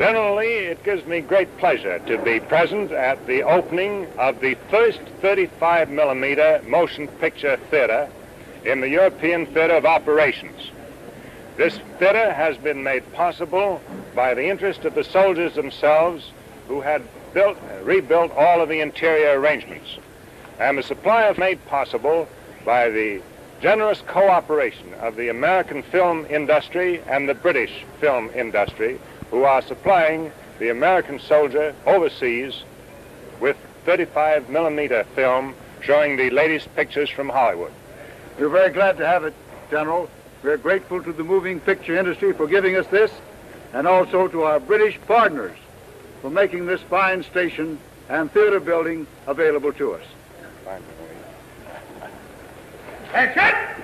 General Lee, it gives me great pleasure to be present at the opening of the first 35 millimeter motion picture theater in the European Theater of Operations. This theater has been made possible by the interest of the soldiers themselves who had built, rebuilt all of the interior arrangements. And the supply of made possible by the generous cooperation of the American film industry and the British film industry who are supplying the American soldier overseas with 35 millimeter film showing the latest pictures from Hollywood. We're very glad to have it, General. We're grateful to the moving picture industry for giving us this, and also to our British partners for making this fine station and theater building available to us. Attention!